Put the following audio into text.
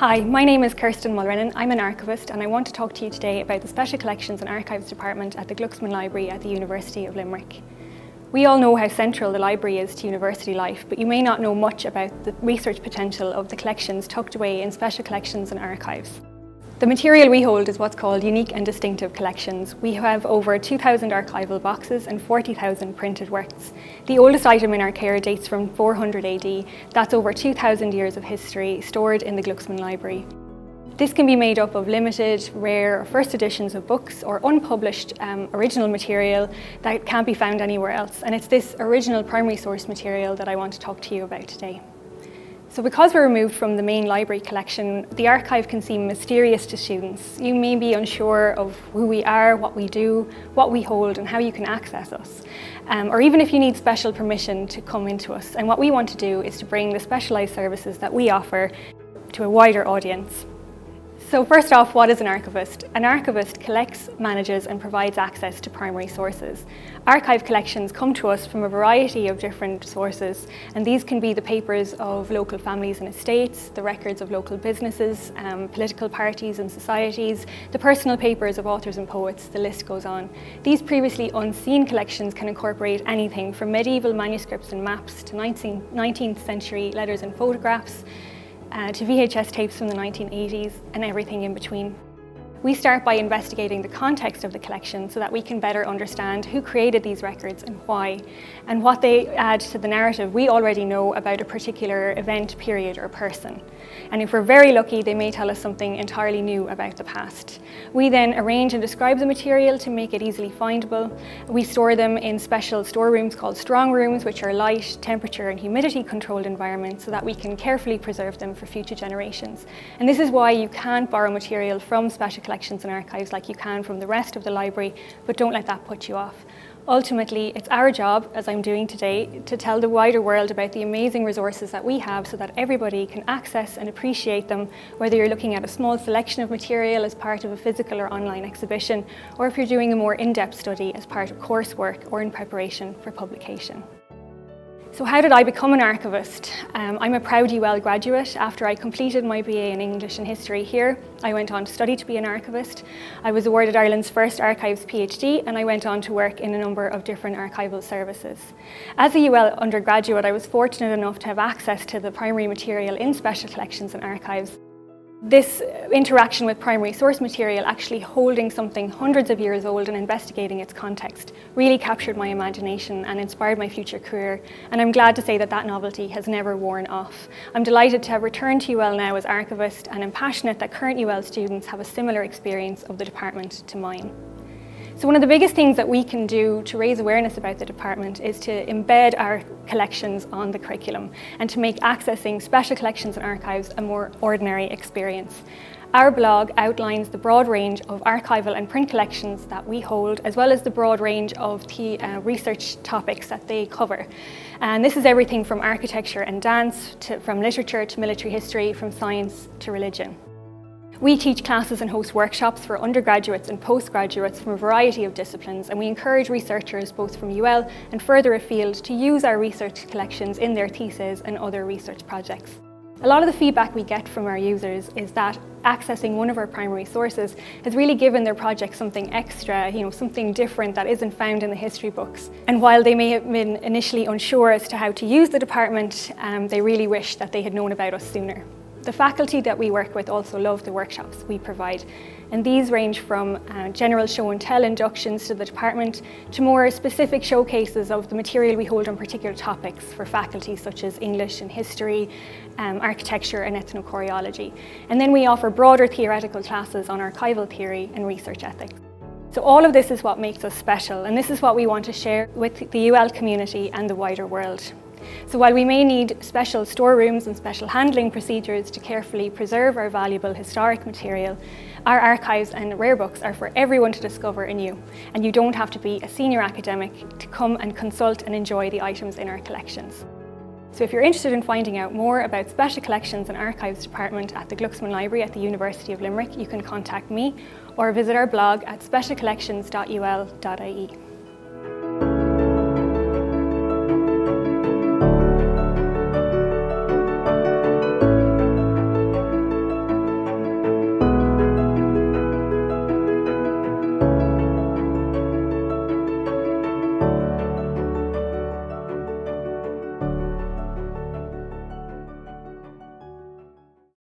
Hi, my name is Kirsten Mulrennan. I'm an archivist and I want to talk to you today about the Special Collections and Archives Department at the Glucksman Library at the University of Limerick. We all know how central the library is to university life, but you may not know much about the research potential of the collections tucked away in Special Collections and Archives. The material we hold is what's called unique and distinctive collections. We have over 2,000 archival boxes and 40,000 printed works. The oldest item in our care dates from 400 AD. That's over 2,000 years of history stored in the Glucksman Library. This can be made up of limited, rare, or first editions of books or unpublished um, original material that can't be found anywhere else. And it's this original primary source material that I want to talk to you about today. So because we're removed from the main library collection, the archive can seem mysterious to students. You may be unsure of who we are, what we do, what we hold and how you can access us. Um, or even if you need special permission to come into us. And what we want to do is to bring the specialised services that we offer to a wider audience. So first off, what is an archivist? An archivist collects, manages and provides access to primary sources. Archive collections come to us from a variety of different sources and these can be the papers of local families and estates, the records of local businesses, um, political parties and societies, the personal papers of authors and poets, the list goes on. These previously unseen collections can incorporate anything from medieval manuscripts and maps to 19th century letters and photographs, uh, to VHS tapes from the 1980s and everything in between. We start by investigating the context of the collection so that we can better understand who created these records and why, and what they add to the narrative we already know about a particular event, period or person. And if we're very lucky, they may tell us something entirely new about the past. We then arrange and describe the material to make it easily findable. We store them in special storerooms called strong rooms, which are light, temperature and humidity controlled environments so that we can carefully preserve them for future generations. And this is why you can't borrow material from special collections and archives like you can from the rest of the library, but don't let that put you off. Ultimately, it's our job, as I'm doing today, to tell the wider world about the amazing resources that we have so that everybody can access and appreciate them, whether you're looking at a small selection of material as part of a physical or online exhibition, or if you're doing a more in-depth study as part of coursework or in preparation for publication. So how did I become an archivist? Um, I'm a proud UL graduate. After I completed my BA in English and History here, I went on to study to be an archivist. I was awarded Ireland's first Archives PhD and I went on to work in a number of different archival services. As a UL undergraduate, I was fortunate enough to have access to the primary material in special collections and archives. This interaction with primary source material, actually holding something hundreds of years old and investigating its context, really captured my imagination and inspired my future career. And I'm glad to say that that novelty has never worn off. I'm delighted to have returned to UL now as archivist and I'm passionate that current UL students have a similar experience of the department to mine. So one of the biggest things that we can do to raise awareness about the department is to embed our collections on the curriculum and to make accessing special collections and archives a more ordinary experience. Our blog outlines the broad range of archival and print collections that we hold, as well as the broad range of the uh, research topics that they cover. And this is everything from architecture and dance, to, from literature to military history, from science to religion. We teach classes and host workshops for undergraduates and postgraduates from a variety of disciplines and we encourage researchers both from UL and further afield to use our research collections in their theses and other research projects. A lot of the feedback we get from our users is that accessing one of our primary sources has really given their project something extra, you know, something different that isn't found in the history books. And while they may have been initially unsure as to how to use the department, um, they really wish that they had known about us sooner. The faculty that we work with also love the workshops we provide and these range from uh, general show and tell inductions to the department to more specific showcases of the material we hold on particular topics for faculty such as English and history, um, architecture and ethnochoreology. And then we offer broader theoretical classes on archival theory and research ethics. So all of this is what makes us special and this is what we want to share with the UL community and the wider world. So while we may need special storerooms and special handling procedures to carefully preserve our valuable historic material, our archives and rare books are for everyone to discover anew, and you don't have to be a senior academic to come and consult and enjoy the items in our collections. So if you're interested in finding out more about Special Collections and Archives Department at the Glucksman Library at the University of Limerick, you can contact me or visit our blog at specialcollections.ul.ie.